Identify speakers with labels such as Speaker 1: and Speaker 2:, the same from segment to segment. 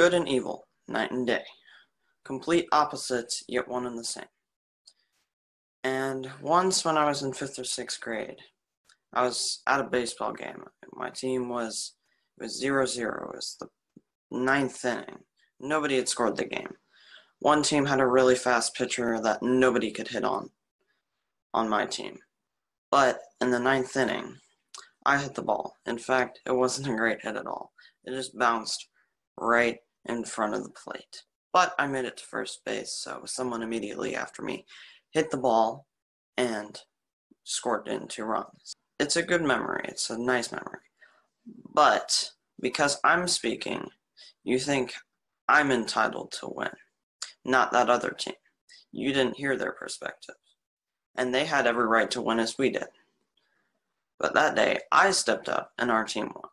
Speaker 1: Good and evil, night and day. Complete opposites, yet one and the same. And once when I was in fifth or sixth grade, I was at a baseball game. My team was it was zero zero. It was the ninth inning. Nobody had scored the game. One team had a really fast pitcher that nobody could hit on on my team. But in the ninth inning, I hit the ball. In fact, it wasn't a great hit at all. It just bounced right in front of the plate. But I made it to first base, so someone immediately after me hit the ball and scored in two runs. It's a good memory, it's a nice memory. But because I'm speaking, you think I'm entitled to win, not that other team. You didn't hear their perspective. And they had every right to win as we did. But that day, I stepped up and our team won.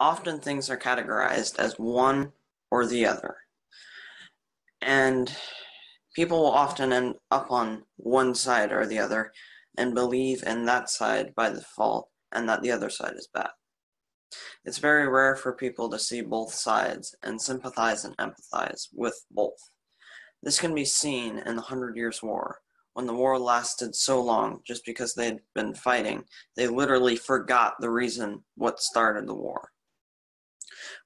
Speaker 1: Often things are categorized as one or the other. And people will often end up on one side or the other and believe in that side by default and that the other side is bad. It's very rare for people to see both sides and sympathize and empathize with both. This can be seen in the Hundred Years' War. When the war lasted so long just because they had been fighting, they literally forgot the reason what started the war.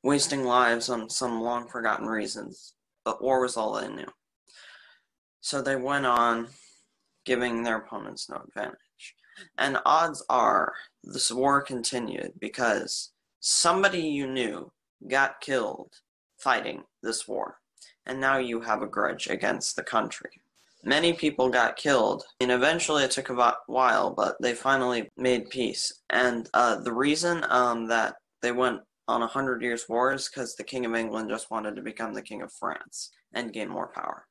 Speaker 1: Wasting lives on some long forgotten reasons, but war was all they knew. So they went on, giving their opponents no advantage. And odds are this war continued because somebody you knew got killed fighting this war, and now you have a grudge against the country. Many people got killed, and eventually it took a while, but they finally made peace. And uh, the reason um, that they went on a hundred years wars because the King of England just wanted to become the King of France and gain more power.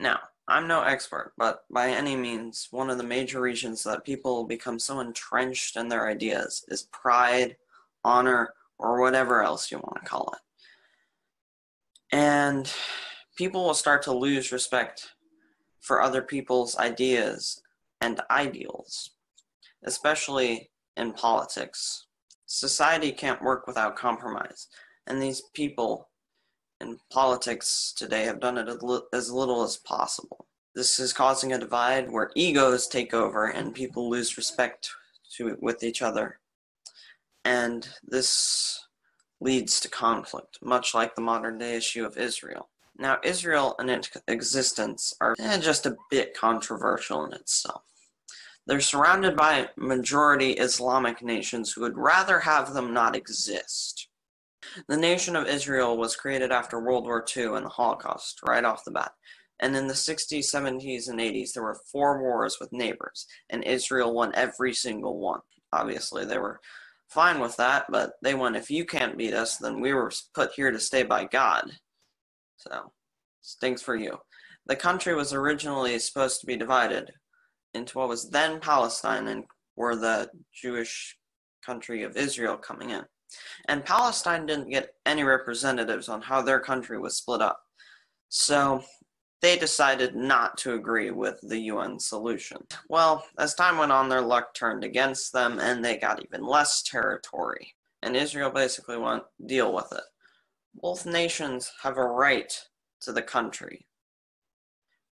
Speaker 1: Now, I'm no expert, but by any means, one of the major reasons that people become so entrenched in their ideas is pride, honor, or whatever else you want to call it. And people will start to lose respect for other people's ideas and ideals, especially in politics. Society can't work without compromise, and these people in politics today have done it as little as possible. This is causing a divide where egos take over and people lose respect to with each other. And this leads to conflict, much like the modern day issue of Israel. Now, Israel and its existence are eh, just a bit controversial in itself. They're surrounded by majority Islamic nations who would rather have them not exist. The nation of Israel was created after World War II and the Holocaust, right off the bat. And in the 60s, 70s, and 80s, there were four wars with neighbors, and Israel won every single one. Obviously, they were fine with that, but they went, if you can't beat us, then we were put here to stay by God. So, stinks for you. The country was originally supposed to be divided into what was then Palestine and were the Jewish country of Israel coming in. And Palestine didn't get any representatives on how their country was split up. So they decided not to agree with the UN solution. Well, as time went on, their luck turned against them and they got even less territory. And Israel basically went, deal with it. Both nations have a right to the country.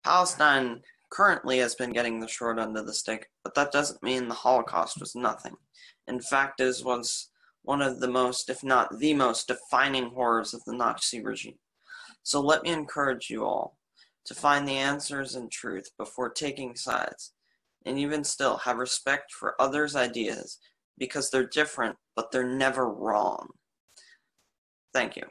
Speaker 1: Palestine currently has been getting the short end of the stick, but that doesn't mean the Holocaust was nothing. In fact, it was one of the most, if not the most, defining horrors of the Nazi regime. So let me encourage you all to find the answers and truth before taking sides, and even still have respect for others' ideas because they're different, but they're never wrong. Thank you.